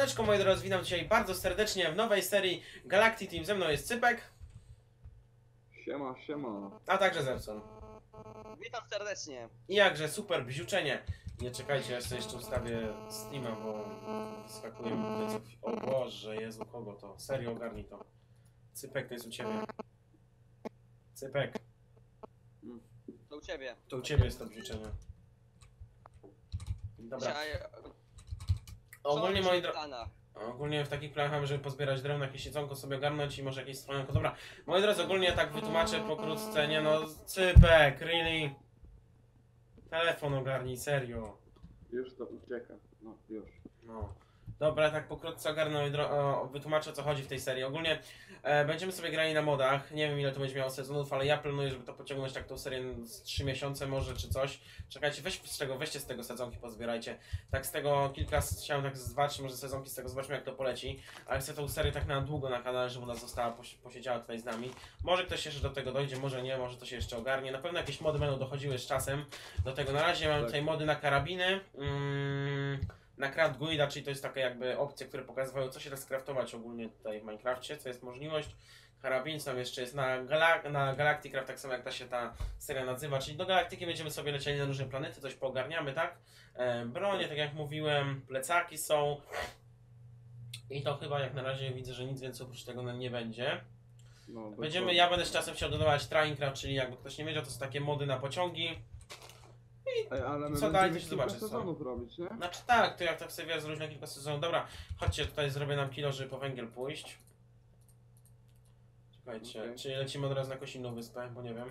Siemaneczko moi drodzy, witam dzisiaj bardzo serdecznie w nowej serii Galactic Team. Ze mną jest Cypek, Siema, siema. a także Zepson. Witam serdecznie. I jakże super bziuczenie. Nie czekajcie, ja sobie jeszcze ustawię Steama, bo skakuje mi tutaj co chwilę. O Boże, Jezu, kogo to? Serio, ogarnij to. Cypek, to jest u Ciebie. Cypek, To u ciebie. to u Ciebie jest to bziuczenie. Dobra, Dzisiaj ogólnie moi w drodzy... Ogólnie w takich planach mamy, żeby pozbierać drewno, jakieś jedzonko sobie ogarnąć i może jakieś stronko. Dobra, moi drodzy, ogólnie tak wytłumaczę pokrótce, nie no, cypek, really? Telefon ogarnij, serio. Już to ucieka. No, już. No. Dobra, tak pokrótce ogarnę o, wytłumaczę o co chodzi w tej serii. Ogólnie e, będziemy sobie grali na modach. Nie wiem ile to będzie miało sezonów, ale ja planuję, żeby to pociągnąć tak tą serię z 3 miesiące może czy coś. Czekajcie, weź z czego, weźcie z tego sezonki, pozbierajcie. Tak z tego kilka, chciałem tak z dwa, trzy może sezonki z tego, zobaczmy jak to poleci. Ale chcę tą serię tak na długo na kanale, żeby ona została, posi- posiedziała tutaj z nami. Może ktoś jeszcze do tego dojdzie, może nie, może to się jeszcze ogarnie. Na pewno jakieś mody będą dochodziły z czasem. Do tego na razie mam Tak. tutaj mody na karabiny. Mm, na craft guida, czyli to jest takie jakby opcje, które pokazywały co się da skraftować ogólnie tutaj w Minecrafcie, co jest możliwość. Karabin tam jeszcze jest na, Gala na Galacticraft, tak samo jak ta się ta seria nazywa, czyli do Galaktyki będziemy sobie lecieli na różne planety, coś poogarniamy, tak? E, bronie, tak jak mówiłem, plecaki są. I to chyba jak na razie widzę, że nic więcej oprócz tego nie będzie. No, Będziemy, ja będę z czasem chciał dodawać Traincraft, czyli jakby ktoś nie wiedział, to są takie mody na pociągi. Ej, ale my Co dalej, to się zobaczy, co? sezonów robić, nie? Znaczy tak, to jak tak sobie wiesz, zrobić na kilka sezonów. Dobra, chodźcie, tutaj zrobię nam kilo, żeby po węgiel pójść. Czekajcie, Okej. czyli lecimy od razu na jakąś inną wyspę, bo nie wiem.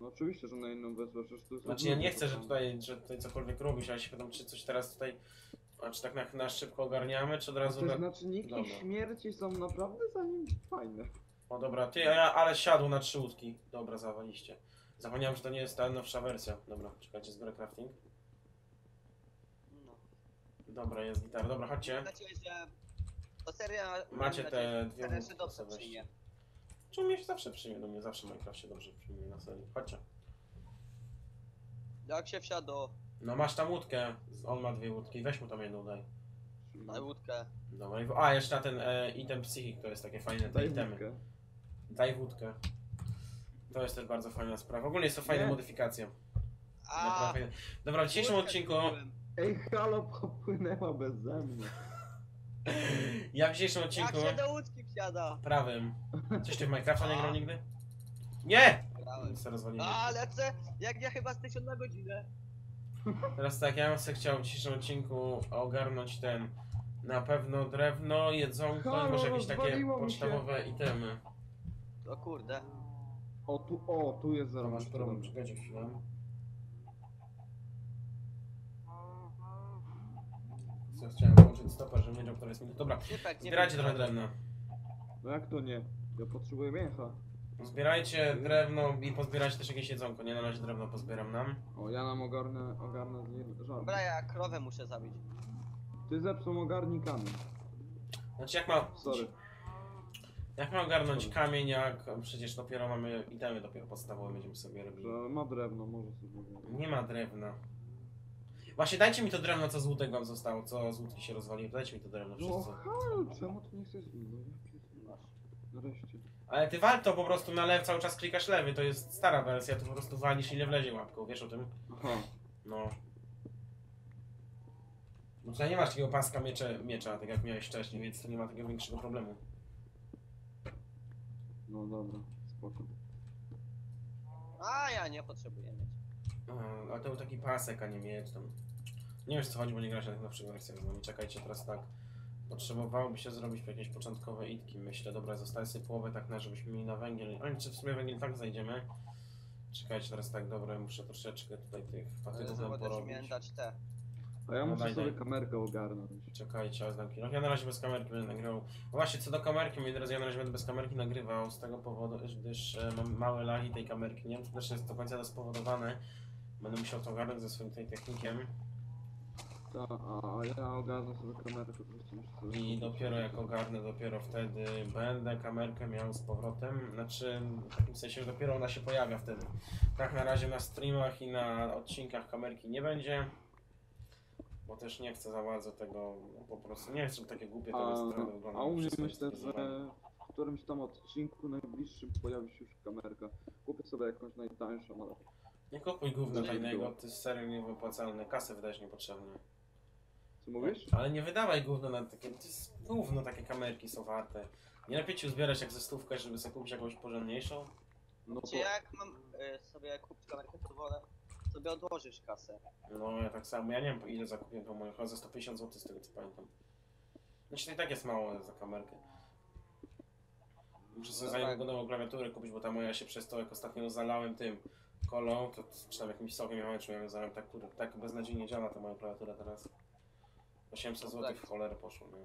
No oczywiście, że na inną wyspę, przecież to jest... Znaczy ja nie chcę, że tutaj, że tutaj cokolwiek robić, ale się pytam, czy coś teraz tutaj, a czy tak na, na szybko ogarniamy, czy od razu Te na... znaczniki Dobra. śmierci są naprawdę za nim fajne. O dobra, ty, a ja, ale siadł na trzy łódki. Dobra, zawaliście. Zapomniałem, że to nie jest ta nowsza wersja. Dobra, czekajcie, zbiorę crafting. No. Dobra, jest gitara. Dobra, chodźcie. Mam nadzieję, że to seria... Macie te dwie dobrze sobie przyjmie. Czy mnie się zawsze przyjmie, do mnie zawsze Minecraft się dobrze przyjmie na serii. Chodźcie. Jak się wsiadło No masz tam łódkę, on ma dwie łódki, weź mu tam jedną daj. na łódkę, Dobra, i a jeszcze na ten e, item psychic, to jest takie fajne te Daj itemy. wódkę. Daj wódkę. To jest też bardzo fajna sprawa. Ogólnie jest to fajna Nie. modyfikacja. a Naprawdę fajna. Dobra, w dzisiejszym odcinku. Ej, halo, popłynęła beze mnie. ja w dzisiejszym Jak odcinku się do łódki wsiada? prawym. Coś ty w Minecrafta nie grał nigdy? Nie! Grałem. Se rozwaliłem. A, lecę, jak ja chyba z 1000 na godzinę. Teraz tak, ja bym sobie chciał w dzisiejszym odcinku ogarnąć ten na pewno drewno, jedzonko i Halo, może jakieś takie rozwaliło mi się. podstawowe itemy. O kurde. O, tu, o, tu jest To zero. masz problem, czekajcie chwilę. Co, chciałem włączyć stoper, żebym wiedział, która jest minuta. Dobra, nie zbierajcie trochę drewna. No jak to nie? Ja potrzebuję mięcha. Zbierajcie drewno i pozbierajcie też jakieś jedzonko. Nie na razie drewno pozbieram nam. O, ja nam ogarnę, ogarnę z nim żart. Dobra, ja krowę muszę zabić. Ty zepsuł ogarnij kamień. Znaczy jak ma... Sorry. Jak ma ogarnąć kamień, jak przecież dopiero mamy itemy dopiero podstawowe będziemy sobie robili. Że ma drewno, może sobie. Nie ma drewna. Właśnie dajcie mi to drewno, co z łódek wam zostało, co z łódki się rozwaliło. Dajcie mi to drewno No wszyscy. halo, czemu ty nie chcesz? No ja pierdolę. Nareszcie. Ale ty wal to po prostu na lew, cały czas klikasz lewy, to jest stara wersja, tu po prostu walisz ile wlezie łapką, wiesz o tym? Aha. No. No tutaj nie masz takiego paska miecze, miecza, tak jak miałeś wcześniej, więc to nie ma takiego większego problemu. No dobra, spoko. A, ja nie potrzebuję mieć. A, Ale to był taki pasek, a nie miecz tam. Nie wiem co chodzi, bo nie grasz na tych nowszych wersjach z nami. Czekajcie, teraz tak. Potrzebowałoby się zrobić jakieś początkowe itki, myślę. Dobra, zostaje sobie połowę tak na, żebyśmy mieli na węgiel. Ale czy w sumie węgiel tak zajdziemy? Czekajcie, teraz tak, dobra, muszę troszeczkę tutaj tych Ale patyków nam będę ci porobić. miałem dać te. A ja No muszę daj, sobie daj. kamerkę ogarnąć. Czekajcie, aż dam kilo. Ja na razie bez kamerki będę nagrywał. No właśnie, co do kamerki, moi drodzy, ja na razie będę bez kamerki nagrywał z tego powodu, gdyż e, mam małe lagi tej kamerki. Nie wiem, czy też jest do końca to spowodowane. Będę musiał to ogarnąć ze swoim tutaj technikiem. Ta, a, a ja ogarnę sobie kamerkę, po prostu muszę sobie I kupić. dopiero jak ogarnę, dopiero wtedy będę kamerkę miał z powrotem. Znaczy, w takim sensie, że dopiero ona się pojawia wtedy. Tak na razie na streamach i na odcinkach kamerki nie będzie. Bo też nie chcę za bardzo tego, no, po prostu nie chcę, żeby takie głupie A, to strony wyglądały. a u mnie myślę, że w którymś tam odcinku najbliższym pojawi się już kamerka. Kupię sobie jakąś najtańszą, ale Nie kupuj gówna Nie tajnego, było. jest serio niewypłacalne, kasę wydajesz niepotrzebnie. co mówisz? Ale nie wydawaj gówno na takie, to jest gówno takie kamerki są warte. Nie lepiej ci uzbierać jak ze stówkę, żeby sobie kupić jakąś porządniejszą? No to Czy jak mam y, sobie kupić kamerkę, to wolę sobie odłożysz kasę. No ja tak samo, ja nie wiem ile zakupiłem tą moją, chyba za 150 zł z tego co pamiętam. Znaczy to i tak jest mało za kamerkę. Muszę sobie zanim tak. nową klawiaturę kupić, bo ta moja się przez to jak ostatnio zalałem tym kolą, to czy tam jakimś sokiem ja czy ja zalałem tak, kurde, tak beznadziejnie działa ta moja klawiatura teraz. 800 zł Tak. w cholerę poszło, no.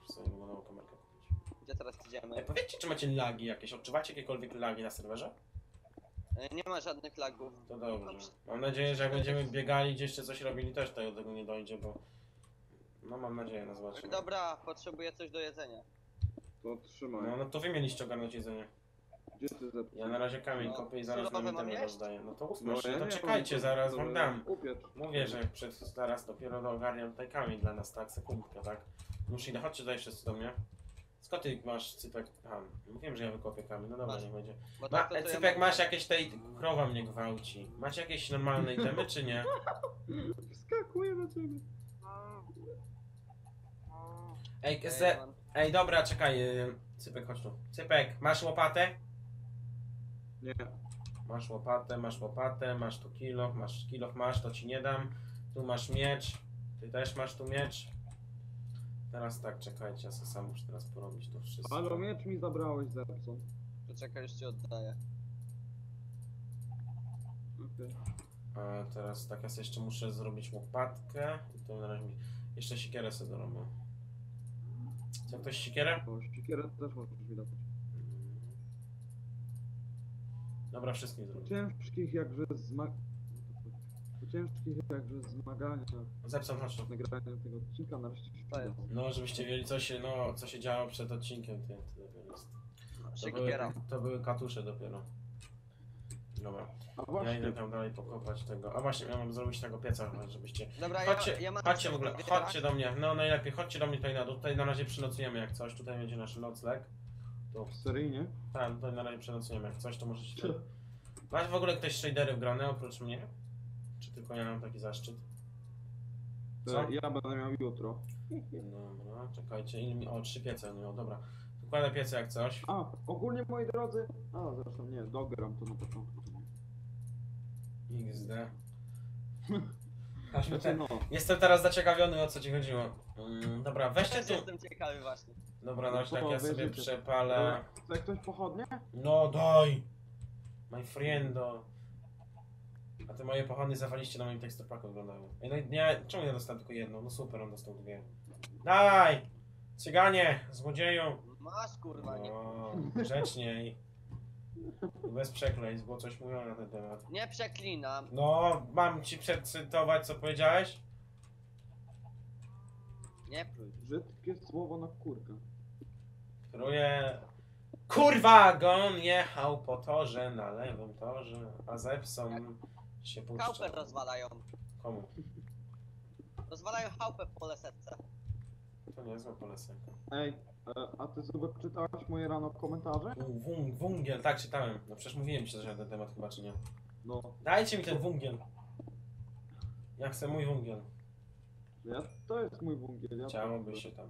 Muszę sobie nową kamerkę kupić. Gdzie teraz idziemy? Ej, powiedzcie, czy macie lagi jakieś? Odczuwacie jakiekolwiek lagi na serwerze? Y, Nie ma żadnych lagów. To dobrze. Mam nadzieję, że jak będziemy biegali gdzieś czy coś robili, też tutaj do tego nie dojdzie, bo... No mam nadzieję, no zobaczymy. Dobra, potrzebuję coś do jedzenia. to trzymaj. No, no to wy mieliście ogarnąć jedzenie. Gdzie ty zepsuł? Ja na razie kamień No, kopię i zaraz surowe mam itemy jeść? rozdaję. No to No, się, ja to nie czekajcie, mam, zaraz wam dam. Upiecz. Mówię, że przed, zaraz dopiero ogarniam tutaj kamień dla nas, tak? Sekundkę, tak? Już idę, chodźcie tutaj wszyscy do mnie. Skąd ty masz cypek? Aha, mówiłem, że ja wykopię kamień, no dobra, Masz. niech będzie. Bo Ma, tak to, to ja cypek, mam- masz jakieś tej... Krowa mnie gwałci. Macie jakieś normalne itemy, czy nie? Skakuję na ciebie. Ej, Ej, ze... mam- Ej, dobra, czekaj, yy, Cypek, chodź tu. Cypek, masz łopatę? Nie. Masz łopatę, masz łopatę, masz tu kilo, masz kilo, masz, to ci nie dam. Tu masz miecz, ty też masz tu miecz. Teraz tak, czekajcie, ja sobie sam muszę teraz porobić to wszystko. Ale miecz mi zabrałeś Zepson. Poczekaj, już ci oddaję. Okej. A teraz tak, ja sobie jeszcze muszę zrobić łopatkę. I to na razie mi... Jeszcze siekierę sobie dorobię. Chce ktoś siekierę? O, siekierę też możesz mi dać. Dobra, wszystkim Po zrobię. ciężkich jakże zmag... Po ciężkich jakże zmaganiach Zepson, chodź tu. nagrania tego odcinka nareszcie To jest. przydało. No, żebyście wiedzieli, co się, no, co się działo przed odcinkiem. Ty, ty dopiero jest. To były, to były katusze dopiero. Dobra, A ja właśnie, idę tam dalej pokopać tego. A właśnie, ja mam zrobić tego pieca, żebyście... Dobra, Chodźcie, ja, ja mam chodźcie w ogóle, chodźcie do mnie. No najlepiej, chodźcie do mnie tutaj na dół. Tutaj na razie przynocujemy jak coś. Tutaj będzie nasz nocleg. Tu. seryjnie? Tak, tutaj na razie przynocujemy jak coś, to możecie... tutaj- Masz w ogóle ktoś shadery wgrane oprócz mnie? Czy tylko ja mam taki zaszczyt? Co? ja będę miał jutro. Dobra, czekajcie. Ile mi... O, trzy piece, no dobra. Dokładam piece jak coś. A, ogólnie moi drodzy... A, zresztą nie, dogram to na początku. XD. Aż mi Znaczy ten... no, Jestem teraz zaciekawiony o co ci chodziło. Mm, dobra, weźcie Też tu. jestem ciekawy właśnie. Dobra, no No tak ja sobie weźmiecie. przepalę. chce ktoś pochodnie? No daj! My friendo. A te moje pochody zawaliście na moim teksturpaku wyglądają. Ej, no i nie, czemu ja dostałem tylko jedną? No super, on dostał dwie. Daj! Cyganie! Złodzieju! Masz kurwa, nie, No, grzeczniej. Bez przekleństw, było coś mówione na ten temat. nie przeklinam. No, mam ci przecytować co powiedziałeś? Nie pluj. Brzydkie słowo na kurkę. Kieruję... Kurwa! Gon jechał po torze, na lewym torze, a Zepson się puszcza. Chałupę rozwalają. Komu? Rozwalają chałupę w pole setce. To niezłe polesenka. Ej, e, a ty sobie czytałeś moje rano komentarze? U, wung, wungiel, tak czytałem. No przecież mówiłem ci coś na ten temat chyba, czy nie? No, Dajcie mi ten wungiel. Ja chcę mój wungiel. ja, to jest mój wungiel. Ja Chciałoby się tam.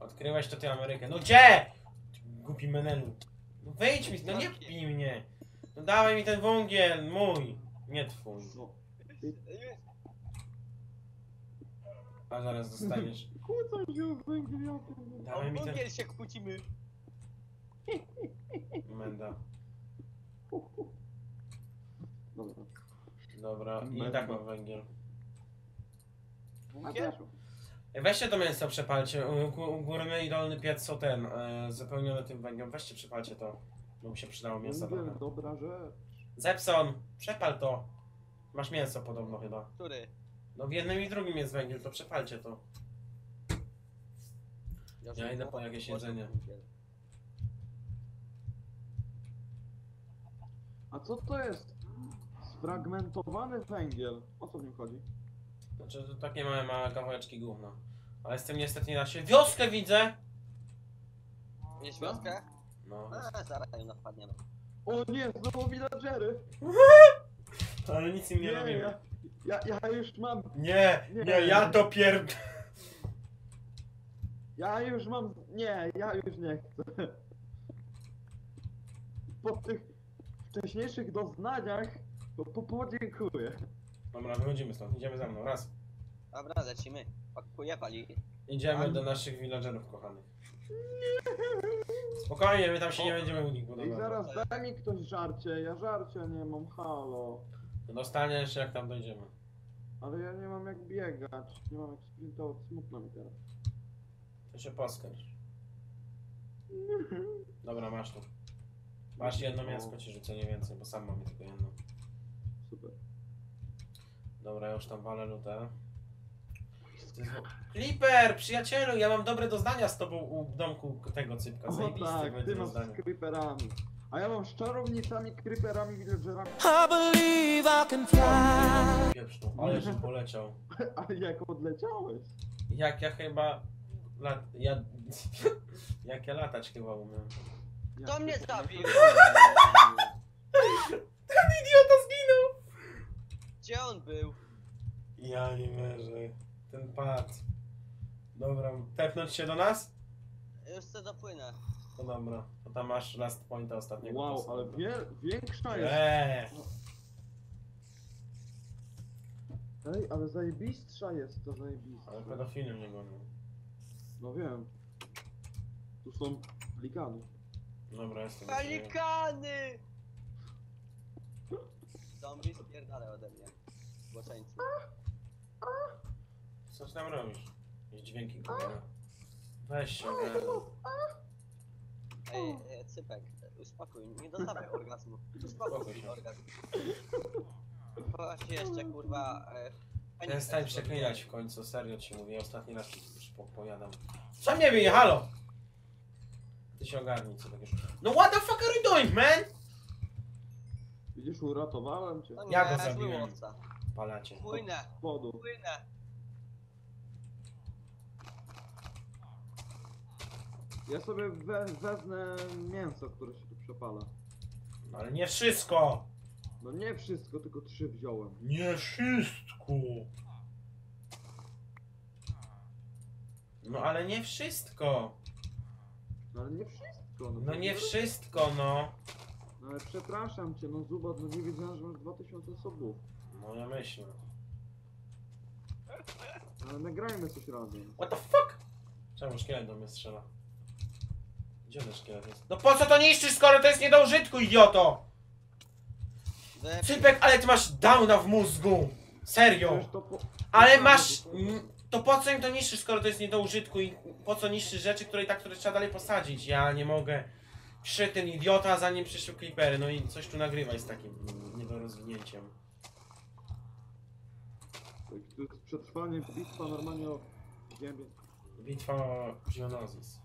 Odkryłeś to ty Amerykę. No gdzie? Ty Głupi menelu. No wyjdź mi, no nie pij mnie. No dawaj mi ten wungiel, mój. Nie twój. A zaraz dostaniesz. Kłócą się o węgiel, ja pierdolę. Dawaj mi ten... Węgiel się kłócimy. Menda. Dobra. Dobra, i tak mam węgiel. Ej, Weźcie to mięso, przepalcie. U- Górny i dolny piec są ten, e, zapełnione tym węglem. Weźcie, przepalcie to. Bo mi się przydało mięso Węgiel, trochę. dobra rzecz. Zepson, przepal to. Masz mięso podobno chyba. Który? No w jednym i drugim jest węgiel, to przepalcie to. Ja idę po jakieś jedzenie. A co to jest? Sfragmentowany węgiel. O co w nim chodzi? Znaczy, to takie małe, małe kawałeczki gówna. Ale tym niestety nie da się. Wioskę widzę! Widzisz wioskę? No. A, zaraz ją napadniemy. O nie, znowu villagery! Ale nic im nie Nie, robimy. ja, ja, ja już mam, Nie, Nie. nie, ja to pierd... ja już mam, nie, ja już nie chcę. Po tych wcześniejszych doznaniach, to po, podziękuję. Dobra, wychodzimy stąd, idziemy za mną, raz. Dobra, lecimy. Pakuję pali. Idziemy do naszych villagerów kochanych. Spokojnie, my tam się nie będziemy u nich I budować. zaraz daj mi ktoś żarcie, ja żarcia nie mam, halo. Dostaniesz jak tam dojdziemy. Ale ja nie mam jak biegać, nie mam jak sprintować, smutno mi teraz. To się poskarż. Dobra, masz tu. Masz jedno mięsko, ci rzucę nie więcej, bo sam mam tylko jedno. Super. Dobra, ja już tam walę lutę. Clipper, przyjacielu, ja mam dobre doznania z tobą u domku tego cypka. O Zajebiste tak, będzie ty masz doznanie. z creeperami. A ja mam z czarownicami, creeperami, villagerami. I believe I can fly. Pieprzną, ale żebym poleciał. Ale jak odleciałeś? Jak ja chyba... Lat... Ja... Jak ja latać chyba umiem. Jak To ty mnie zabił. Idiota zginął! Gdzie on był? Ja nie wierzę. Ten pad. Dobra, tepnąć się do nas? Już se dopłynę. To dobra. To tam masz last pointa ostatniego. Wow, czasu. ale wie, większa jest. Eee, Ej, ale zajebistsza jest to zajebistsza. ale pedofilem nie gonią. No wiem. Tu są ligany. Dobra, jestem. Pelikany! Zombie spierdalaj ode mnie. Złoczyńcy. Co ty tam robisz? Jakieś dźwięki kurwa. Weź się, ogarnij. Ej, e, cypek, uspokój, nie dostawaj orgazmu. Uspokój Spokój się się. orgazm. Chodź jeszcze kurwa. E, Przestań też przeklinać w końcu, serio ci mówię, ostatni raz ci już powiadam. Co mnie bije, halo? Ty się ogarnij, co tak już. No what the fuck are you doing, man? Widzisz, uratowałem cię. No Ja go nie, zabiłem. zły łowca. Palacie. Płynę, Wodu. płynę. Ja sobie we, wezmę mięso, które się tu przepala. No ale nie wszystko! No nie wszystko, tylko trzy wziąłem. Nie wszystko! No ale nie wszystko! No ale nie wszystko. No to nie wszystko, no. No ale przepraszam cię, no Zubat, no nie wiedziałem, że masz 2000 subów. No ja myślę. Ale nagrajmy coś razem. What the fuck? Czemu szkielet do mnie strzela? Gdzie ten szkielet jest? No po co to niszczysz, skoro to jest nie do użytku, idioto? Cypek, ale ty masz downa w mózgu! Serio! Ale masz... To po co im to niszczysz, skoro to jest nie do użytku i po co niszczysz rzeczy, które i tak, które trzeba dalej posadzić? Ja nie mogę. Przy ten idiota, zanim przyszły klipery, no i coś tu nagrywaj z takim niedorozwinięciem. To jest przetrwanie bitwa normalnie o ziemię. Bitwa Geonosis.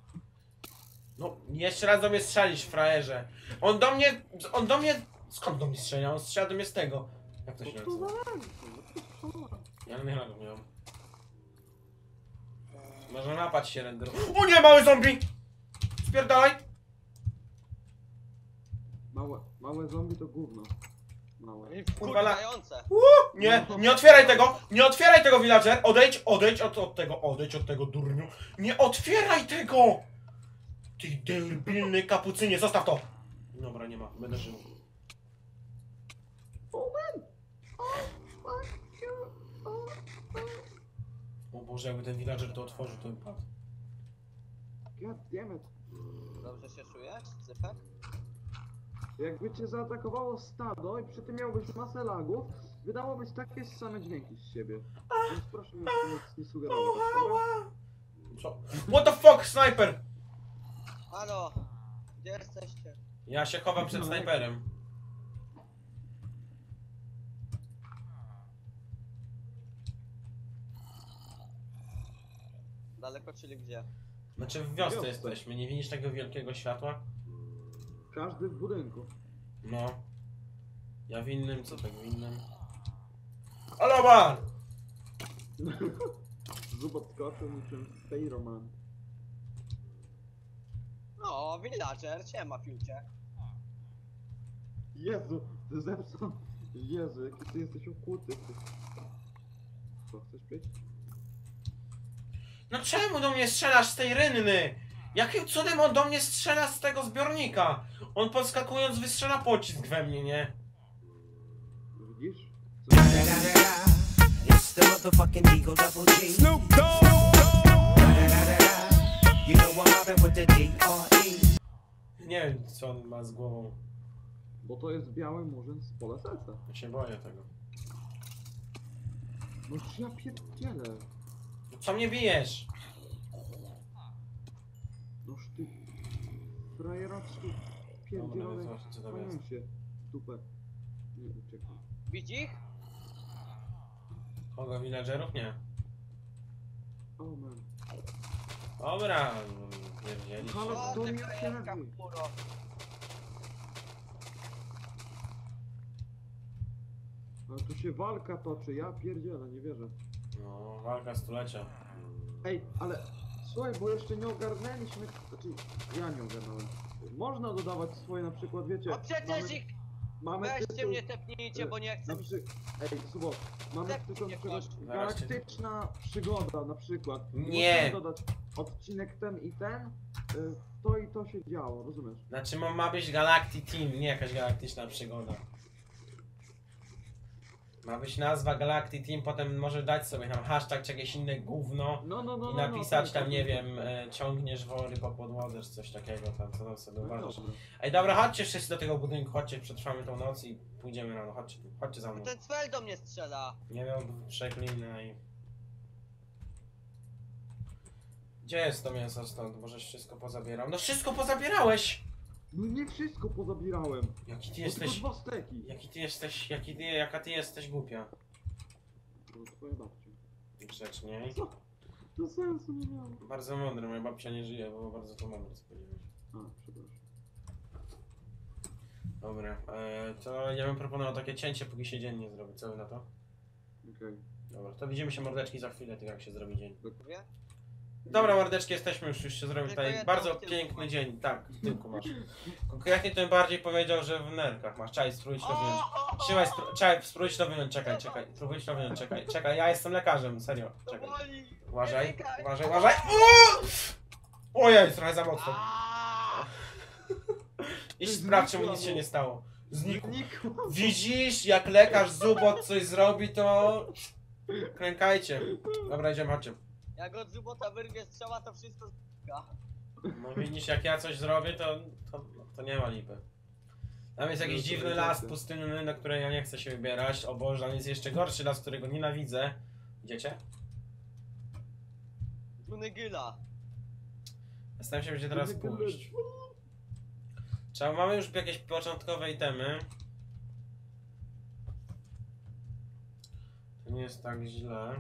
No, jeszcze raz do mnie strzelisz, frajerze. On do mnie, on do mnie, skąd do mnie strzela? On strzela do mnie z tego. Jak to się No nazywa? no? Ja nie go miałem. Może napać się render. O nie, mały zombie! Spierdalaj! Małe, małe zombie to gówno. Małe. Kurwa, la-. Nie, nie otwieraj tego! Nie otwieraj tego, villager! Odejdź, odejdź od, od tego, odejdź od tego, durniu! Nie otwieraj tego! Ty debilny kapucynie, zostaw to! Dobra, nie ma, będę żył. O Boże, jakby ten villager to otworzył, to bym padł. God damn it. Dobrze się czujesz, cypek? Jakby cię zaatakowało stado i przy tym miałbyś masę lagów, wydałobyś takie same dźwięki z siebie. Więc proszę mi nic nie sugerować. Co? What the fuck, sniper! Halo, gdzie jesteście? Ja się chowam przed snajperem. Daleko, czyli gdzie? Znaczy w wiosce jesteśmy, nie widzisz tego wielkiego światła? Każdy w budynku. No. Ja w innym, co tak w innym? Alaban! Zubot skoczył niczym Spider-Man. No, villager, siema fiucie. Jezu, ty zepsuł. Jezu, jaki ty jesteś okuty. Ty. Co, chcesz pić? No czemu do mnie strzelasz z tej rynny? Jakim cudem on do mnie strzela z tego zbiornika? On podskakując wystrzela pocisk we mnie, nie? Widzisz? It's the motherfucking Eagle Double G. Snoop Dogg. You know I'm mobbing with the D.R.E. Nie wiem co on ma z głową. Bo to jest biały murzyn z Polesesa. Ja się boję tego. No czy ja pierdzielę. No co mnie bijesz? Noż ty... Dobra, Pierdzielony. no co, co tam jest? Się. w Dupę. Nie, uciekaj. Bić ich? Kogo villagerów? Nie. O man. Dobra, pierdzieli. Halo, O, to ty nie krajerka, otwierasz. kuro. Ale tu się walka toczy, ja pierdzielę, nie wierzę. No, walka stulecia. Ej, ale słuchaj, bo jeszcze nie ogarnęliśmy, znaczy ja nie ogarnąłem. Można dodawać swoje na przykład, wiecie, No przecież mamy, ich mamy weźcie tytuł, mnie tepnijcie, bo nie chcę na mi przy... Ej, Subo, mamy Tak, tytuł nie galaktyczna przygoda na przykład. Nie. Dodać odcinek ten i ten, y, to i to się działo, rozumiesz? Znaczy ma, ma być Galactic Team, nie jakaś galaktyczna przygoda. Ma być nazwa Galactic Team, potem może dać sobie tam hashtag czy jakieś inne gówno No, no, no, i no, napisać no, tam, tak, nie tak, wiem, e, ciągniesz wory po podłodze czy coś takiego, tam co tam sobie No, uważasz. dobra. Ej dobra, chodźcie wszyscy do tego budynku, chodźcie, przetrwamy tą noc i pójdziemy rano, chodźcie chodźcie za mną. Ten cwel do mnie strzela. Nie wiem, przeklinaj. Gdzie jest to mięso stąd? Możeś wszystko pozabierał. No wszystko pozabierałeś! No nie wszystko pozabierałem, Jaki ty bo jesteś... tylko dwa steki. Jaki ty jesteś, jaki ty, jaka ty jesteś głupia. To twoja babcia. Grzeczniej. Co? To sensu nie miało. Bardzo mądry, moja babcia nie żyje, było bardzo to mądre co powiedziałeś. A, przepraszam. Dobra, e, to ja bym proponował takie cięcie, póki się dzień nie zrobi. Co wy na to? Okej. Dobra, to widzimy się mordeczki za chwilę, tylko jak się zrobi dzień. Mówię? Dobra, mordeczki, jesteśmy już, już się zrobił Tylko tutaj jedno bardzo w tyłku piękny masz. dzień. Tak, w tyłku masz. Konkretnie tym bardziej powiedział, że w nerkach masz. Czaj, spróbuj to wyjąć. Trzymaj, spró- czaj, spróbuj to wyjąć, czekaj, czekaj. Spróbuj to wyjąć, czekaj, czekaj, ja jestem lekarzem, serio. To Czekaj. boli. Uważaj, uważaj, uważaj. Uuu! Ojej, trochę za mocno. Aaaa! Idź sprawdź, czy mu nic się nie stało. Znikł. Znikło. Widzisz, jak lekarz Zubot coś zrobi, to... Klękajcie. Dobra, idziemy, chodźcie. Jak od zubota wyrwie strzała, to wszystko znika. No widzisz, jak ja coś zrobię, to, to, to nie ma lipy. Tam jest jakiś No dziwny las tak. pustynny, na który ja nie chcę się wybierać. O Boże, tam jest jeszcze gorszy las, którego nienawidzę. Idziecie? Dunygyla. Zastanawiam się, gdzie teraz pójść. Trzeba, mamy już jakieś początkowe itemy. To nie jest tak źle.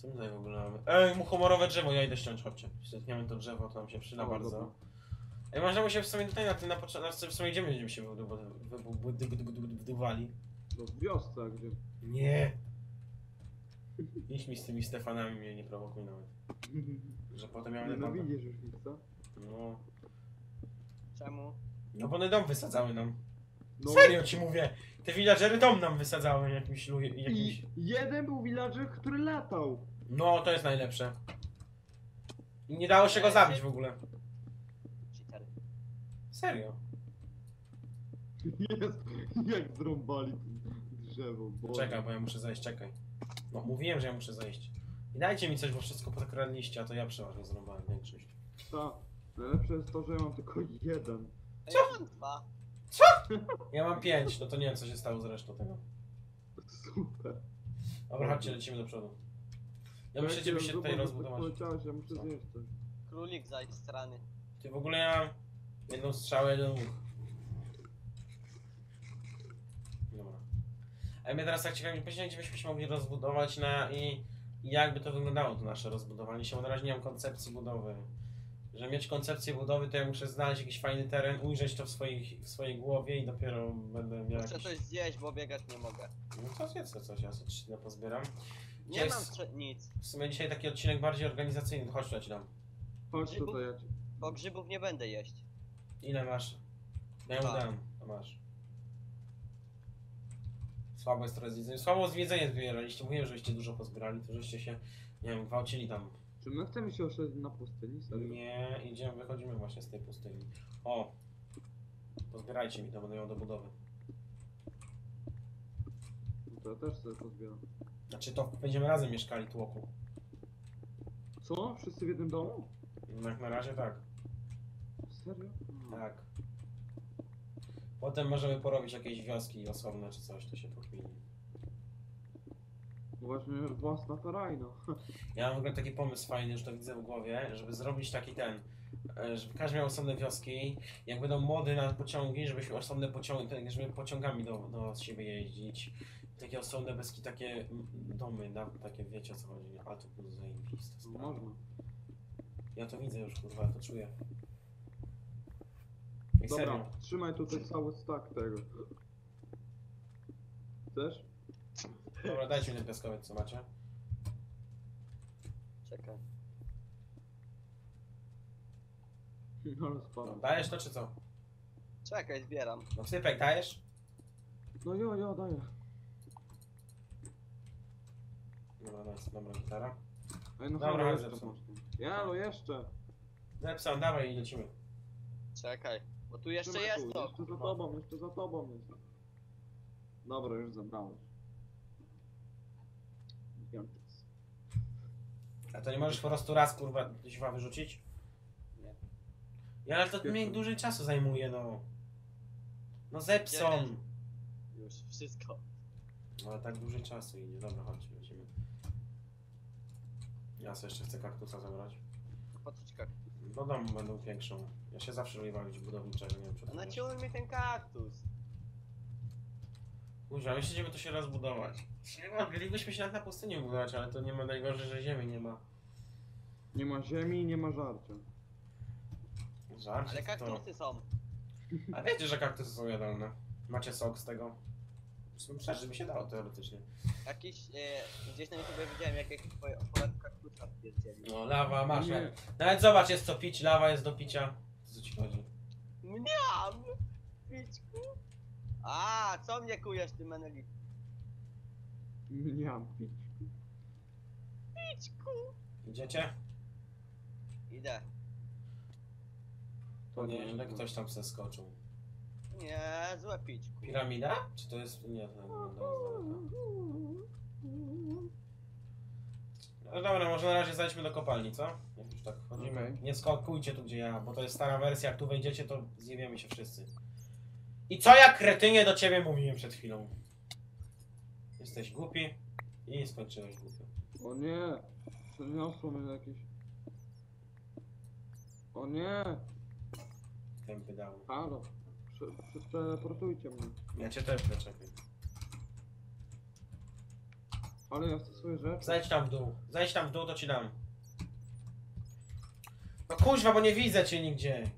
Co my tutaj w ogóle mamy? Ej, muchomorowe drzewo, ja idę ściąć, chodźcie. Ściągniemy to drzewo, to nam się przyda Dobra, bardzo. dobra. Ej, można by się w sumie tutaj na tym na początku, w sumie gdzie będziemy się wybu- wybu- wybu- wybu- wydywali? No w wiosce, gdzie? Nie! Idź mi z tymi Stefanami, mnie nie prowokuj nawet. Że potem ja będę pamiętał. Nienawidzisz już ich, co? No. Czemu? No bo one dom wysadzały nam. No. Serio ci mówię! Te villagery dom nam wysadzały jakimś lu... jakimś... I jeden był villager, który latał. No, to jest najlepsze. I nie dało się go zabić w ogóle. Cheater. Serio. Jest, jak zrąbali drzewo. Boże. Czekaj, bo ja muszę zejść, czekaj. No, mówiłem, że ja muszę zejść. I dajcie mi coś, bo wszystko podkradliście, a to ja przeważnie zrobiłem większość. Ta. Najlepsze jest to, że ja mam tylko jeden. Ej, Ja mam dwa. Ja mam pięć, no to nie wiem, co się stało z resztą tego. Super. Dobra, chodźcie, lecimy do przodu. Ja myślę, że by się tutaj rozbudować. Ja muszę Co? zjeść coś. Królik za ich strony. Ty w ogóle ja mam jedną strzałę, jeden łuk. Dobra. A mnie teraz tak ciekawi, później gdzie byśmy się mogli rozbudować na i, i jakby to wyglądało to nasze rozbudowanie się, bo na razie nie mam koncepcji budowy. Żeby mieć koncepcję budowy, to ja muszę znaleźć jakiś fajny teren, ujrzeć to w, swoich, w swojej głowie i dopiero będę miał Muszę jakiś... coś zjeść, bo biegać nie mogę. No to zjedz co coś, ja sobie trzcinę pozbieram. Nie mam trze- nic. W sumie dzisiaj taki odcinek bardziej organizacyjny, to chodź tu ja ci dam. Chodź Grzybu? tutaj, ja ci... Bo grzybów nie będę jeść. Ile masz? Ja ją Tak. dam, to masz. Słabo jest teraz jedzenie. Słabo z jedzenie zbieraliście. Mówiłem, żebyście dużo pozbierali, to żeście się, nie wiem, gwałcili tam. Czy my chcemy się osiedlić na pustyni? Serio? Nie, idziemy, wychodzimy właśnie z tej pustyni. O! Pozbierajcie mi, to będę miał do budowy. No To ja też sobie pozbieram. Znaczy to będziemy razem mieszkali tłoku. Co? Wszyscy w jednym domu? No Jak na razie tak. Serio? Tak. Potem możemy porobić jakieś wioski osobne czy coś, to się pokmini. Właśnie własna ferajna. Ja mam w ogóle taki pomysł fajny, już to widzę w głowie, żeby zrobić taki ten, e, żeby każdy miał osobne wioski, jak będą mody na pociągi, żebyśmy osobne pociągi, tak, żeby pociągami do, do siebie jeździć. Takie osobne bezki, takie domy, na, takie wiecie o co chodzi? Ale to było zajebiste sprawa. można. Ja to widzę już, kurwa, ja to czuję. I Dobra, serio. trzymaj tutaj cały stack tego. Chcesz? Dobra, dajcie mi ten piaskowiec, co macie. Czekaj. No spada. Dajesz to czy co? Czekaj, zbieram. No wsypek, dajesz? No jo, jo, daję. Dobra, daj, dobra, gitara. Ej, no Dobra, halo, jeszcze zepsuł. masz. Ja, no jeszcze. Zepsam, dawaj i lecimy. Czekaj. Bo tu jeszcze Trzymaj jest to. Jeszcze za tobą, jeszcze za tobą jest. Dobra, już zabrałeś. A to nie możesz po prostu raz kurwa ziwa wyrzucić? Nie. Ja, ale to mniej dłużej czasu zajmuje, no. No zepsą. Nie, Już, wszystko. No ale tak dłużej czasu idzie. Dobra, chodź, lecimy. Ja sobie jeszcze chcę kaktusa zabrać. Po czekaj. Do domu będą większą. Ja się zawsze lubię bawić w budowniczego, nie wiem czy to wiesz. naciął mi ten kaktus. Kurwa, my siedzimy tu się rozbudować. Nie moglibyśmy się nawet na pustyni budować, ale to nie ma najgorzej, że ziemi nie ma. Nie ma ziemi, nie ma żarcia. Żart Ale to... kaktusy są. A wiecie, że kaktusy są jadalne. Macie sok z tego. W sumie Przecież by się dało teoretycznie. Jakiś, e, gdzieś na YouTube widziałem jak jakiś opowiadł kaktusa pierdzieli. No, lawa masz. Nie. Nawet zobacz, jest co pić, lawa jest do picia. Co ci chodzi? Mniam! Piczku. A, co mnie kujesz ty Meneli? Nie mam pić. Piczku. Idziecie? Idę. To nie, że ktoś tam se skoczył. Nie, złe piczku. Piramida? Czy to jest... Nie, to z daleka. No dobra, może na razie zajdźmy do kopalni, co? Jak już tak chodzimy. Okej. Nie skakujcie tu, gdzie ja, bo to jest stara wersja. Jak tu wejdziecie, to zjebiemy się wszyscy. I co ja, kretynie, do ciebie mówiłem przed chwilą? Jesteś głupi i skończyłeś głupio. O nie! Przeniosło mnie jakieś... O nie! Tępy dał. Halo. Prze prze przeteleportujcie mnie. Ja cię też czekaj. Ale ja chcę swoje rzeczy. Zejdź tam w dół. Zejdź tam w dół, to ci dam. No kuźwa, bo nie widzę cię nigdzie.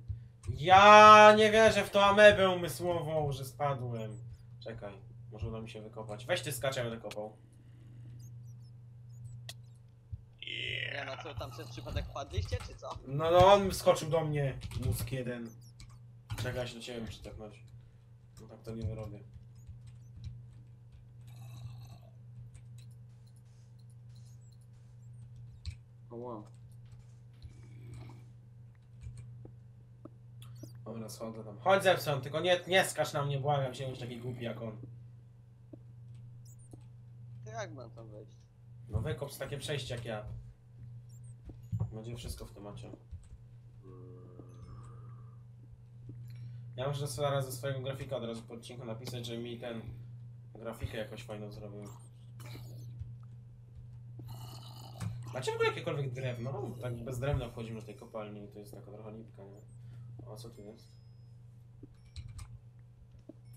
Ja nie wierzę w tą amebę umysłową, że spadłem. Czekaj, może uda mi się wykopać. Weź ty skacz, ja będę kopał. Nie no co, tam przez przypadek wpadliście czy co? No, no on skoczył do mnie. Mózg jeden. Czekaj, się do ciebie muszę tepnąć. No tak to nie wyrobię. Ała. Dobra, schodzę tam. Chodź Zepson, tylko nie, nie skacz na mnie, błagam się, już taki głupi jak on. To jak mam tam wejść? No wykop z takie przejście jak ja. Będzie wszystko w temacie. Ja muszę zaraz ze swojego grafika od razu po odcinku napisać, że mi ten grafikę jakoś fajną zrobił. Macie w ogóle jakiekolwiek drewno? No, tak bez drewna wchodzimy do tej kopalni i to jest taka trochę lipka, nie? O, co tu jest?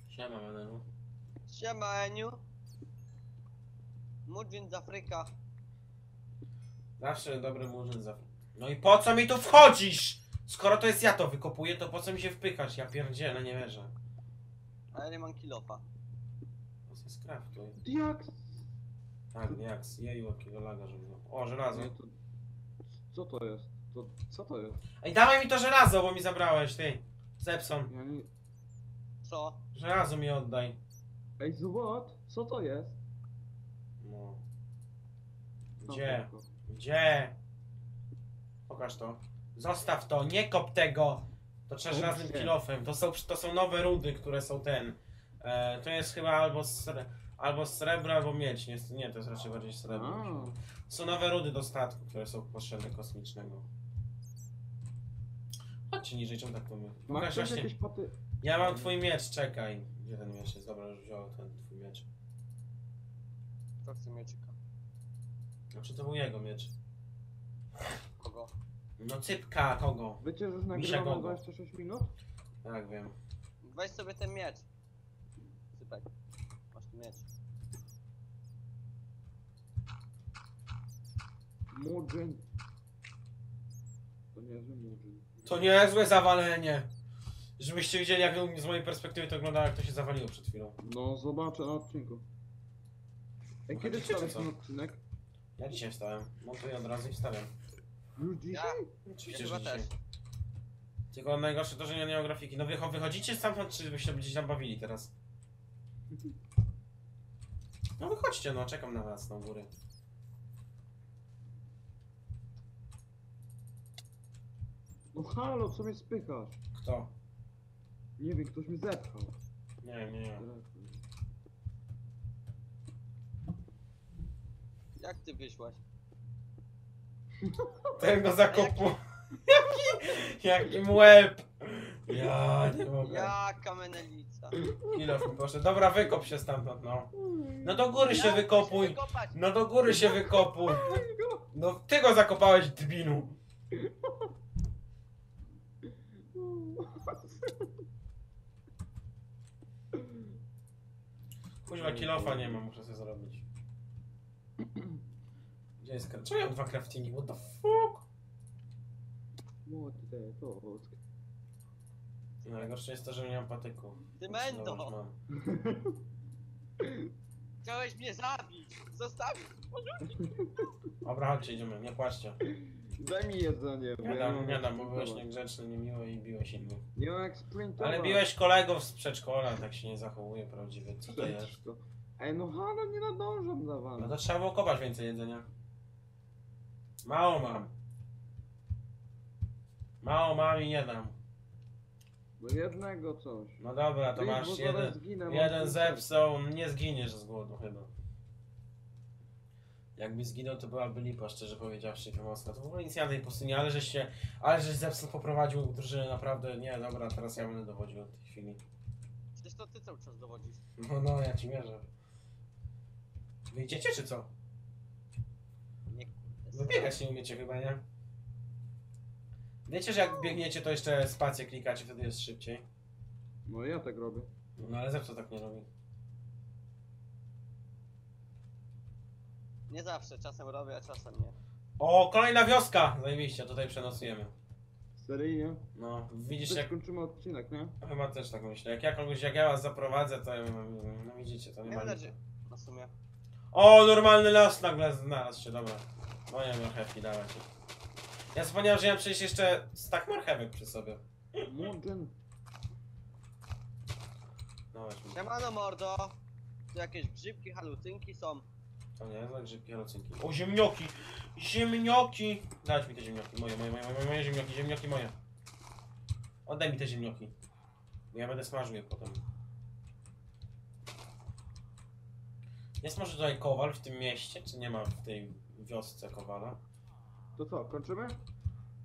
Siema, Menelu. Siema Eniu. Mudzin z Afryka. Zawsze dobry murzyn za... No i po co mi tu wchodzisz? Skoro to jest ja to wykopuję, to po co mi się wpychasz? Ja pierdzielę, nie wierzę. A ja nie mam kilofa. To jest Skraftuj. Jak? Tak, jak, jeju, jakiego laga, żeby... O, żelazo. Nie, to... Co to jest? To... Co to jest? Ej, dawaj mi to żelazo, bo mi zabrałeś, ty. Zepson. Ja nie... Co? Żelazo mi oddaj. Ej, zobacz! Co to jest? No. No, Gdzie? tylko. Gdzie? Pokaż to. Zostaw to, nie kop tego! To trzeba żelaznym kilofem. To są, to są nowe rudy, które są ten. E, to jest chyba albo, sre, albo srebro, albo miedź. Nie, nie, to jest raczej bardziej srebro. Są nowe rudy do statku, które są potrzebne kosmicznego. Chodźcie niżej, czemu tak powiem? Pokaż właśnie. jakieś paty... Ja mam twój miecz, czekaj. Gdzie ten miecz jest? Dobra, już wziąłem ten twój miecz. To chce mieczyka. Znaczy to był jego miecz. Kogo? No cypka, kogo? Wiecie, że już Misia nagrywamy Gogo. 26 minut? Tak wiem. Weź sobie ten miecz. Sypek. Masz tu miecz. Murzyn. To niezły Murzyn. To niezłe zawalenie. Żebyście widzieli, jak z mojej perspektywy to wyglądało, jak to się zawaliło przed chwilą. No, zobaczę na odcinku. Ej, kiedy Chodzicie, czy co? ten odcinek? Ja dzisiaj wstałem. Montuję od razu i wstawiam. Już dzisiaj? Oczywiście, Ja że chyba dzisiaj. też. Tylko najgorsze to, że nie miał grafiki. No wy wychodzicie stamtąd, czy byście gdzieś tam bawili teraz? No wychodźcie, no, czekam na was, na góry. No halo, co mnie spychasz? Kto? Nie wiem, ktoś mnie zepchał. Nie wiem, nie wiem. Jak ty wyszłaś? Ten go zakopu. Jaki, jaki łeb. Ja nie mogę. Jaka menelica. Mi poszedł. Dobra, wykop się stamtąd, no. No do góry się wykopuj. No do góry się wykopuj. No ty go zakopałeś, dbinu. Kuźwa, kilofa nie ma, muszę sobie zrobić. Kra- Czemu ja mam dwa craftingi? What the fuck? What the fuck? No, najgorsze jest to, że nie mam patyku. Ty No, już mendo! mam. Chciałeś mnie zabić! Zostawić! Dobra, chodźcie, idziemy, nie płaczcie. Daj mi jedzenie. bo Nie ja dam, mam nie dam, bo byłeś niegrzeczny, niemiły i biłeś innych. Nie mam jak sprintować. Ale biłeś kolegów z przedszkola, tak się nie zachowuje prawdziwie. Co to jest? Ej, no halo, nie nadążam za No wami. to trzeba było kopać więcej jedzenia. Mało mam. Mało mam i nie dam. Do jednego coś. No dobra, to Wyjdź, masz zaraz jeden, zginę, mam jeden zepsuł, nie zginiesz z głodu chyba. Jakby zginął, to byłaby lipa, szczerze powiedziawszy, pomocna. To w ogóle nic ja tej pustyni, ale żeś się, ale żeś zepsuł poprowadził drużynę naprawdę, nie, dobra, teraz ja będę dowodził od tej chwili. Przecież to ty cały czas dowodzisz. No, no, ja ci wierzę. Wyjdziecie czy co? Wybiegać nie umiecie chyba, nie? Wiecie, że jak biegniecie, to jeszcze spację klikacie, wtedy jest szybciej. No ja tak robię. No ale Zepso tak nie robi. Nie zawsze, czasem robię, a czasem nie. O, kolejna wioska! Zajebiście, tutaj przenocujemy. Seryjnie? No, widzisz Też jak... kończymy odcinek, nie? Chyba też tak myślę. Jak ja kogoś, jak ja was zaprowadzę, to no widzicie, to nie Nie ma nic. No w sumie. O, normalny las nagle znalazł się, dobra. Moje marchewki dawać. Ja zapomniałem, że ja przecież jeszcze stak marchewek przy sobie. Murzyn. No weźmy. Siemano mordo! Tu jakieś grzybki, halucynki są. To nie, za grzybki, halocynki. O, ziemnioki! Ziemnioki! Dać mi te ziemnioki, moje, moje, moje, moje, moje ziemnioki, ziemnioki moje. Oddaj mi te ziemnioki. Ja będę smażył je potem. Jest może tutaj kowal w tym mieście, czy nie ma w tej wiosce kowala? To co, kończymy?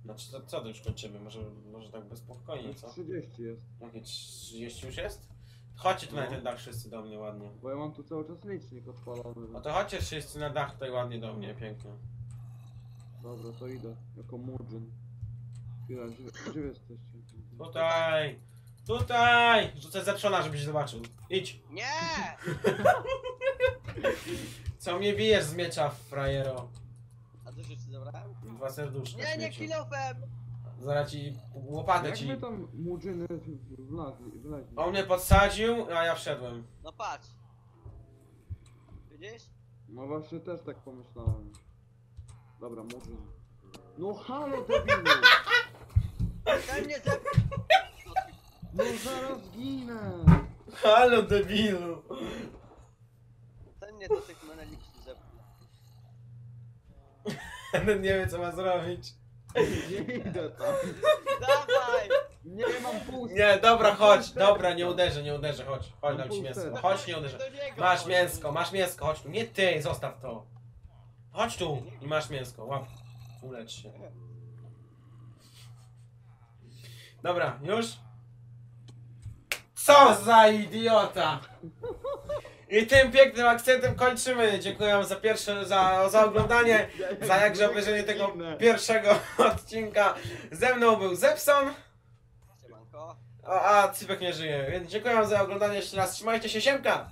Znaczy, co, co to już kończymy? Może, może tak bezspokojnie, co? 30 jest. Jakie 30 już jest? Chodźcie tu na No. ten dach wszyscy do mnie ładnie. Bo ja mam tu cały czas licznik odpalony. No to chodźcie wszyscy na dach tutaj ładnie do mnie, pięknie. Dobra, to idę. Jako Murzyn. Chwila, gdzie, gdzie wy jesteście? Tutaj! Tutaj! Rzucę zepszona, żebyś zobaczył. Idź! Nie! Co mnie bijesz z miecza, frajero? A dużo ci zabrałem? Dwa serduszka Nie, nie kilofem! Zaraz ci łopatę Jak ci... my tam w- wlazli, wleźli? On mnie podsadził, a ja wszedłem. No patrz. Widzisz? No właśnie też tak pomyślałem. Dobra, może. No halo debilu! Ten mnie. No zaraz ginę! Halo debilu! Mnie do tych meneliksów zepchnął. Ten nie wie co ma zrobić. Nie idę tam. Dawaj! Nie mam pust. Nie, dobra, chodź, dobra, nie uderzę, nie uderzę, chodź. Chodź, dam ci mięsko. Chodź, nie uderzę. Do niego Masz chodź. mięsko, masz mięsko, chodź tu. Nie ty, zostaw to. Chodź tu i masz mięsko, łap. Ulecz się. Dobra, już? Co za idiota! I tym pięknym akcentem kończymy. Dziękuję za pierwsze, za, za oglądanie, za jakże obejrzenie tego pierwszego odcinka. Ze mną był Zepson, a, a Cypek nie żyje, więc dziękuję za oglądanie jeszcze raz. Trzymajcie się, siemka!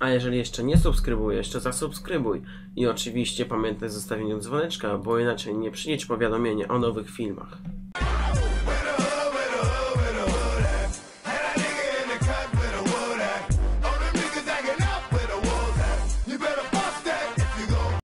A jeżeli jeszcze nie subskrybujesz, to zasubskrybuj. I oczywiście pamiętaj o zostawieniu dzwoneczka, bo inaczej nie przyjdzie powiadomienie o nowych filmach.